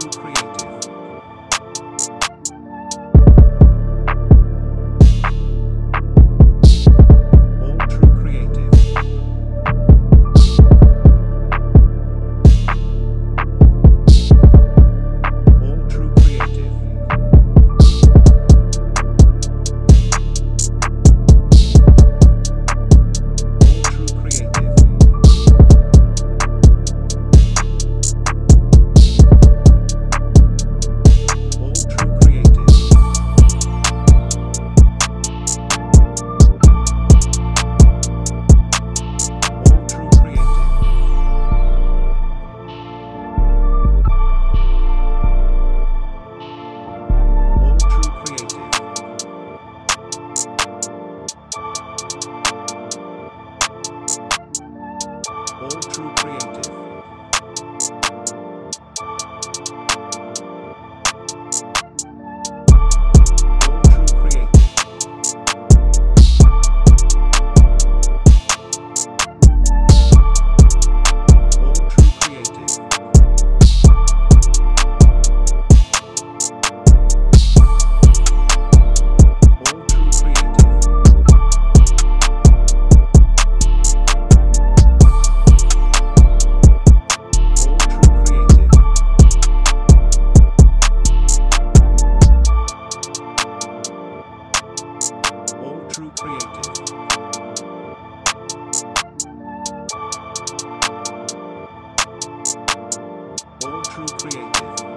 to. all true prayer. True Creative. All True Creative.